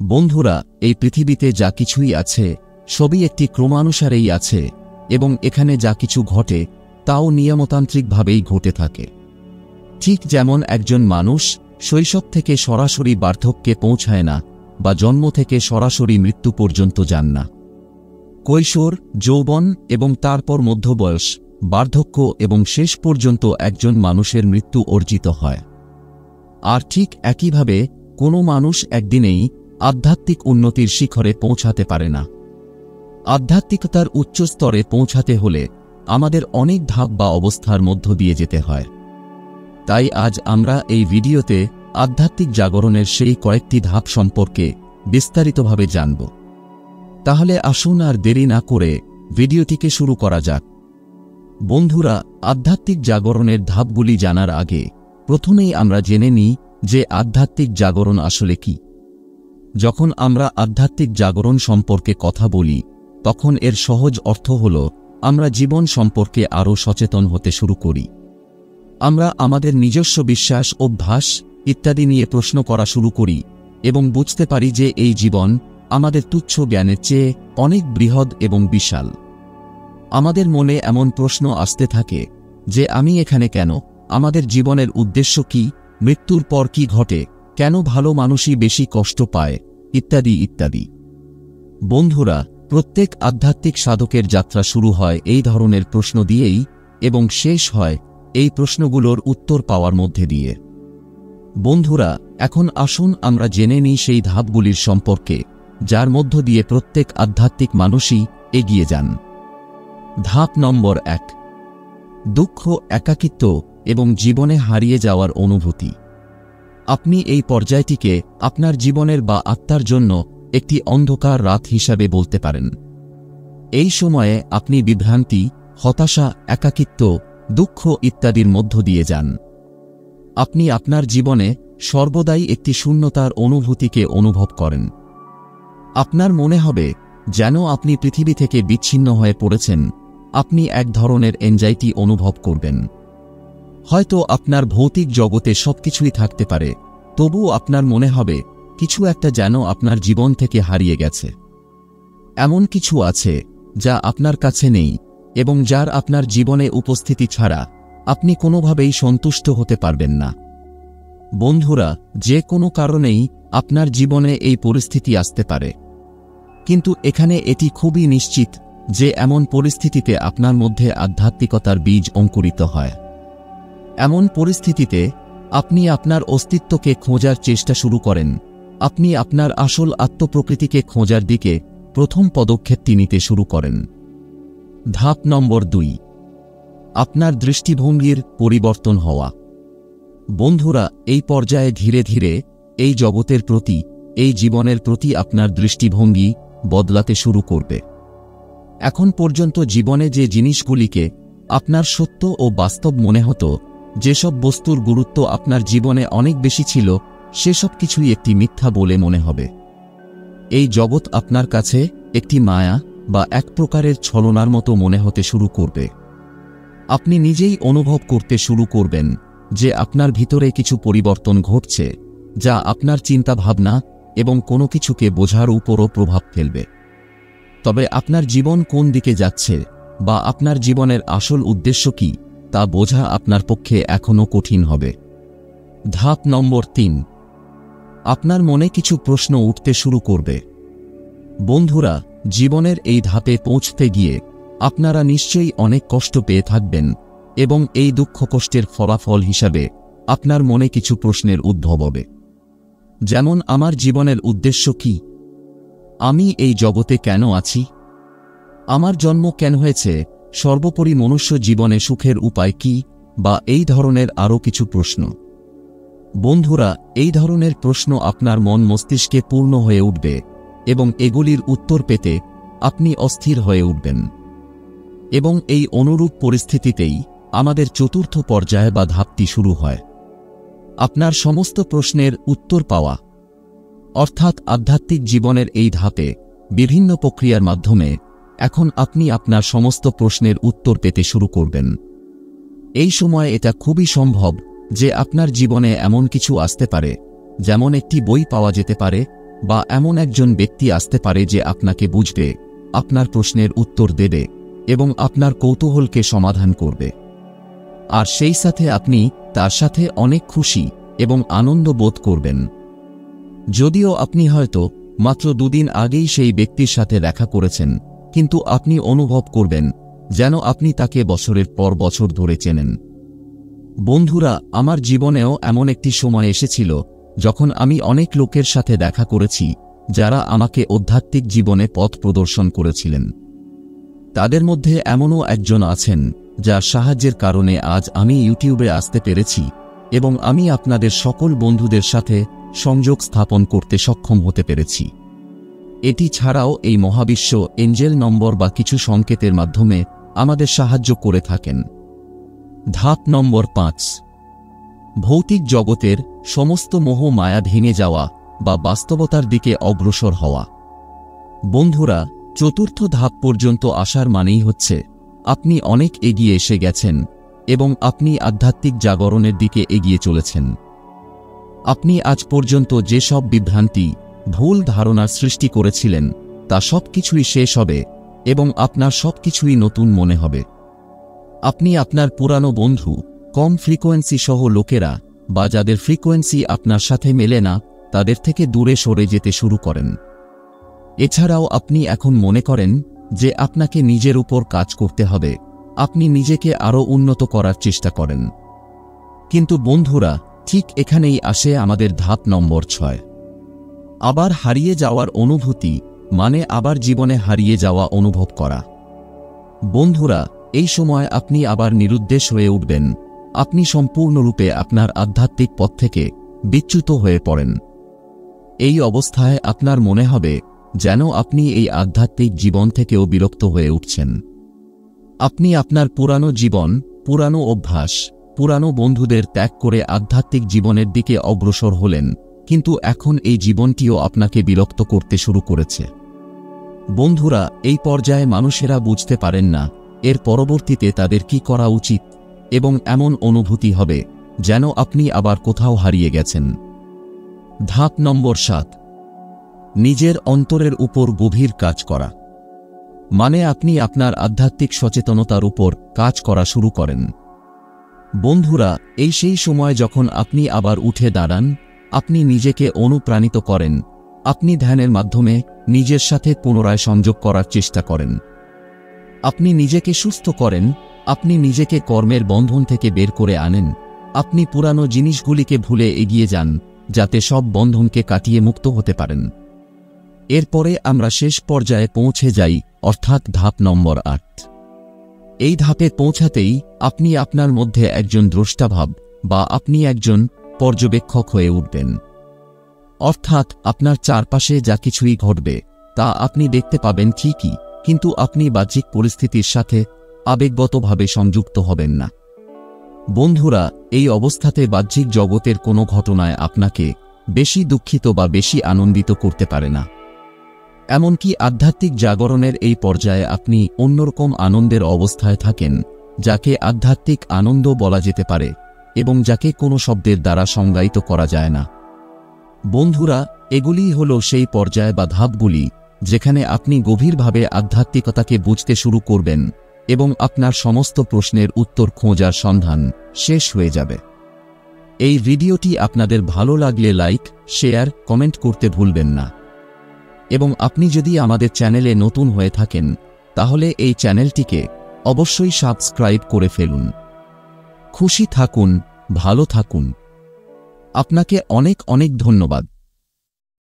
বন্ধুরা, এই পৃথিবীতে যা কিছুই আছে, সবই একটি ক্রমানুসারেই আছে, এবং এখানে যা কিছু ঘটে, তাও নিয়মতান্ত্রিকভাবেই ঘটে থাকে। ঠিক যেমন একজন মানুষ শৈশব থেকে সরাসরি বার্ধক্যে পৌঁছায় না, বা জন্ম থেকে সরাসরি মৃত্যু পর্যন্ত যান না। কৈশোর, যৌবন এবং তারপর মধ্যবয়স, বার্ধক্য এবং শেষ পর্যন্ত একজন মানুষের মৃত্যু অর্জিত হয়। আর ঠিক একইভাবে কোনো মানুষ একদিনেই আধ্যাত্মিক উন্নতির শিখরে পৌঁছাতে পারে না। আধ্যাত্মিকতার উচ্চ স্তরে পৌঁছাতে হলে আমাদের অনেক ধাপ বা অবস্থার মধ্য দিয়ে যেতে হয়। তাই আজ আমরা এই ভিডিওতে আধ্যাত্মিক জাগরণের সেই কয়েকটি ধাপ সম্পর্কে বিস্তারিতভাবে জানব। তাহলে আসুন আর দেরি না করে ভিডিওটিকে শুরু করা যাক। বন্ধুরা, আধ্যাত্মিক জাগরণের ধাপগুলি জানার আগে প্রথমেই আমরা জেনে নিই যে আধ্যাত্মিক জাগরণ আসলে কি। যখন আমরা আধ্যাত্মিক জাগরণ সম্পর্কে কথা বলি, তখন এর সহজ অর্থ হল, আমরা জীবন সম্পর্কে আরও সচেতন হতে শুরু করি। আমরা আমাদের নিজস্ব বিশ্বাস, অভ্যাস ইত্যাদি নিয়ে প্রশ্ন করা শুরু করি এবং বুঝতে পারি যে এই জীবন আমাদের তুচ্ছ জ্ঞানের চেয়ে অনেক বৃহৎ এবং বিশাল। আমাদের মনে এমন প্রশ্ন আসতে থাকে যে, আমি এখানে কেন? আমাদের জীবনের উদ্দেশ্য কি? মৃত্যুর পর কি ঘটে? কেন ভালো মানুষই বেশি কষ্ট পায়? ইত্যাদি ইত্যাদি। বন্ধুরা, প্রত্যেক আধ্যাত্মিক সাধকের যাত্রা শুরু হয় এই ধরনের প্রশ্ন দিয়েই এবং শেষ হয় এই প্রশ্নগুলোর উত্তর পাওয়ার মধ্যে দিয়ে। বন্ধুরা, এখন আসুন আমরা জেনে নিই সেই ধাপগুলির সম্পর্কে, যার মধ্য দিয়ে প্রত্যেক আধ্যাত্মিক মানুষই এগিয়ে যান। ধাপ নম্বর এক। দুঃখ, একাকিত্ব এবং জীবনে হারিয়ে যাওয়ার অনুভূতি। আপনি এই পর্যায়টিকে আপনার জীবনের বা আত্মার জন্য একটি অন্ধকার রাত হিসাবে বলতে পারেন। এই সময়ে আপনি বিভ্রান্তি, হতাশা, একাকিত্ব, দুঃখ ইত্যাদির মধ্য দিয়ে যান। আপনি আপনার জীবনে সর্বদাই একটি শূন্যতার অনুভূতিকে অনুভব করেন। আপনার মনে হবে, যেন আপনি পৃথিবী থেকে বিচ্ছিন্ন হয়ে পড়েছেন, আপনি এক ধরনের এনজাইটি অনুভব করবেন। হয়তো আপনার ভৌতিক জগতে সবকিছুই থাকতে পারে, তবুও আপনার মনে হবে, কিছু একটা যেন আপনার জীবন থেকে হারিয়ে গেছে। এমন কিছু আছে, যা আপনার কাছে নেই, এবং যার আপনার জীবনে উপস্থিতি ছাড়া আপনি কোনোভাবেই সন্তুষ্ট হতে পারবেন না। বন্ধুরা, যে কোনো কারণেই আপনার জীবনে এই পরিস্থিতি আসতে পারে। কিন্তু এখানে এটি খুবই নিশ্চিত যে এমন পরিস্থিতিতে আপনার মধ্যে আধ্যাত্মিকতার বীজ অঙ্কুরিত হয়। এমন পরিস্থিতিতে আপনি আপনার অস্তিত্বকে খোঁজার চেষ্টা শুরু করেন। আপনি আপনার আসল আত্মপ্রকৃতিকে খোঁজার দিকে প্রথম পদক্ষেপটি নিতে শুরু করেন। ধাপ নম্বর দুই। আপনার দৃষ্টিভঙ্গির পরিবর্তন হওয়া। বন্ধুরা, এই পর্যায়ে ধীরে ধীরে এই জগতের প্রতি, এই জীবনের প্রতি আপনার দৃষ্টিভঙ্গি বদলাতে শুরু করবে। এখন পর্যন্ত জীবনে যে জিনিসগুলিকে আপনার সত্য ও বাস্তব মনে হতো যেসব বস্তুর গুরুত্ব আপনার জীবনে অনেক বেশি ছিল, সেসব কিছুই একটি মিথ্যা বলে মনে হবে। এই জগৎ আপনার কাছে একটি মায়া বা এক প্রকারের ছলনার মতো মনে হতে শুরু করবে। আপনি নিজেই অনুভব করতে শুরু করবেন যে আপনার ভিতরে কিছু পরিবর্তন ঘটছে, যা আপনার চিন্তাভাবনা এবং কোনো কিছুকে বোঝার উপরও প্রভাব ফেলবে। তবে আপনার জীবন কোন দিকে যাচ্ছে বা আপনার জীবনের আসল উদ্দেশ্য কি তা বোঝা আপনার পক্ষে এখনও কঠিন হবে। ধাপ নম্বর তিন। আপনার মনে কিছু প্রশ্ন উঠতে শুরু করবে। বন্ধুরা, জীবনের এই ধাপে পৌঁছতে গিয়ে আপনারা নিশ্চয়ই অনেক কষ্ট পেয়ে থাকবেন এবং এই দুঃখ কষ্টের ফলাফল হিসাবে আপনার মনে কিছু প্রশ্নের উদ্ভব হবে। যেমন, আমার জীবনের উদ্দেশ্য কি? আমি এই জগতে কেন আছি? আমার জন্ম কেন হয়েছে? সর্বোপরি মনুষ্য জীবনে সুখের উপায় কি বা এই ধরনের আরও কিছু প্রশ্ন। বন্ধুরা, এই ধরনের প্রশ্ন আপনার মন মস্তিষ্কে পূর্ণ হয়ে উঠবে এবং এগুলির উত্তর পেতে আপনি অস্থির হয়ে উঠবেন। এবং এই অনুরূপ পরিস্থিতিতেই আমাদের চতুর্থ পর্যায়ে বা ধাপটি শুরু হয়। আপনার সমস্ত প্রশ্নের উত্তর পাওয়া, অর্থাৎ আধ্যাত্মিক জীবনের এই ধাপে বিভিন্ন প্রক্রিয়ার মাধ্যমে এখন আপনি আপনার সমস্ত প্রশ্নের উত্তর পেতে শুরু করবেন। এই সময় এটা খুবই সম্ভব যে আপনার জীবনে এমন কিছু আসতে পারে, যেমন একটি বই পাওয়া যেতে পারে বা এমন একজন ব্যক্তি আসতে পারে যে আপনাকে বুঝবে, আপনার প্রশ্নের উত্তর দেবে এবং আপনার কৌতূহলকে সমাধান করবে। আর সেই সাথে আপনি তার সাথে অনেক খুশি এবং আনন্দ বোধ করবেন। যদিও আপনি হয়তো মাত্র দুদিন আগেই সেই ব্যক্তির সাথে দেখা করেছেন কিন্তু আপনি অনুভব করবেন, যেন আপনি তাকে বছরের পর বছর ধরে চেনেন। বন্ধুরা, আমার জীবনেও এমন একটি সময় এসেছিল, যখন আমি অনেক লোকের সাথে দেখা করেছি, যারা আমাকে আধ্যাত্মিক জীবনে পথ প্রদর্শন করেছিলেন। তাদের মধ্যে এমনও একজন আছেন, যার সাহায্যের কারণে আজ আমি ইউটিউবে আসতে পেরেছি, এবং আমি আপনাদের সকল বন্ধুদের সাথে সংযোগ স্থাপন করতে সক্ষম হতে পেরেছি। এটি ছাড়াও এই মহাবিশ্ব এঞ্জেল নম্বর বা কিছু সংকেতের মাধ্যমে আমাদের সাহায্য করে থাকেন। ধাপ নম্বর পাঁচ। ভৌতিক জগতের সমস্ত মোহ মায়া ভেঙে যাওয়া বা বাস্তবতার দিকে অগ্রসর হওয়া। বন্ধুরা, চতুর্থ ধাপ পর্যন্ত আসার মানেই হচ্ছে, আপনি অনেক এগিয়ে এসে গেছেন এবং আপনি আধ্যাত্মিক জাগরণের দিকে এগিয়ে চলেছেন। আপনি আজ পর্যন্ত যেসব বিভ্রান্তি ভুল ধারণার সৃষ্টি করেছিলেন, তা সব কিছুই শেষ হবে এবং আপনার সব কিছুই নতুন মনে হবে। আপনি আপনার পুরানো বন্ধু, কম ফ্রিকোয়েন্সি সহ লোকেরা, বা যাদের ফ্রিকোয়েন্সি আপনার সাথে মেলে না, তাদের থেকে দূরে সরে যেতে শুরু করেন। এছাড়াও আপনি এখন মনে করেন যে আপনাকে নিজের উপর কাজ করতে হবে, আপনি নিজেকে আরও উন্নত করার চেষ্টা করেন। কিন্তু বন্ধুরা, ঠিক এখানেই আসে আমাদের ধাপ নম্বর ছয়। আবার হারিয়ে যাওয়ার অনুভূতি মানে আবার জীবনে হারিয়ে যাওয়া অনুভব করা। বন্ধুরা, এই সময় আপনি আবার নিরুদ্দেশ হয়ে উঠবেন। আপনি সম্পূর্ণরূপে আপনার আধ্যাত্মিক পথ থেকে বিচ্যুত হয়ে পড়েন। এই অবস্থায় আপনার মনে হবে যেন আপনি এই আধ্যাত্মিক জীবন থেকেও বিরক্ত হয়ে উঠছেন। আপনি আপনার পুরানো জীবন, পুরানো অভ্যাস, পুরানো বন্ধুদের ত্যাগ করে আধ্যাত্মিক জীবনের দিকে অগ্রসর হলেন। কিন্তু এখন এই জীবনটিও আপনাকে বিরক্ত করতে শুরু করেছে। বন্ধুরা, এই পর্যায়ে মানুষেরা বুঝতে পারেন না, এর পরবর্তীতে তাদের কি করা উচিত, এবং এমন অনুভূতি হবে, যেন আপনি আবার কোথাও হারিয়ে গেছেন। ধাপ নম্বর সাত। নিজের অন্তরের উপর গভীর কাজ করা। মানে আপনি আপনার আধ্যাত্মিক সচেতনতার উপর কাজ করা শুরু করেন। বন্ধুরা, এই সেই সময় যখন আপনি আবার উঠে দাঁড়ান আপনি নিজেকে অনুপ্রাণিত করেন। আপনি ধ্যানের মাধ্যমে নিজের সাথে পুনরায় সংযোগ করার চেষ্টা করেন। আপনি নিজেকে সুস্থ করেন, আপনি নিজেকে কর্মের বন্ধন থেকে বের করে আনেন। আপনি পুরানো জিনিসগুলিকে ভুলে এগিয়ে যান, যাতে সব বন্ধনকে কাটিয়ে মুক্ত হতে পারেন। এরপরে আমরা শেষ পর্যায়ে পৌঁছে যাই, অর্থাৎ ধাপ নম্বর আট। এই ধাপে পৌঁছাতেই আপনি আপনার মধ্যে একজন দ্রষ্টাভাব বা আপনি একজন পর্যবেক্ষক হয়ে উঠবেন। অর্থাৎ আপনার চারপাশে যা কিছুই ঘটবে, তা আপনি দেখতে পাবেন ঠিকই, কিন্তু আপনি বাহ্যিক পরিস্থিতির সাথে আবেগগতভাবে সংযুক্ত হবেন না। বন্ধুরা, এই অবস্থাতে বাহ্যিক জগতের কোনো ঘটনায় আপনাকে বেশি দুঃখিত বা বেশি আনন্দিত করতে পারে না। এমনকি আধ্যাত্মিক জাগরণের এই পর্যায়ে আপনি অন্যরকম আনন্দের অবস্থায় থাকেন, যাকে আধ্যাত্মিক আনন্দ বলা যেতে পারে। এবং যাকে কোনো শব্দের দ্বারা সংজ্ঞায়িত করা যায় না। বন্ধুরা এগুলিই হল সেই পর্যায় বা ধাপগুলি যেখানে আপনি গভীরভাবে আধ্যাত্মিকতাকে বুঝতে শুরু করবেন এবং আপনার সমস্ত প্রশ্নের উত্তর খোঁজার সন্ধান শেষ হয়ে যাবে। এই ভিডিওটি আপনাদের ভালো লাগলে লাইক, শেয়ার, কমেন্ট করতে ভুলবেন না। এবং আপনি যদি আমাদের চ্যানেলে নতুন হয়ে থাকেন, তাহলে এই চ্যানেলটিকে অবশ্যই সাবস্ক্রাইব করে ফেলুন। খুশি থাকুন ভালো থাকুন। আপনাকে অনেক অনেক ধন্যবাদ।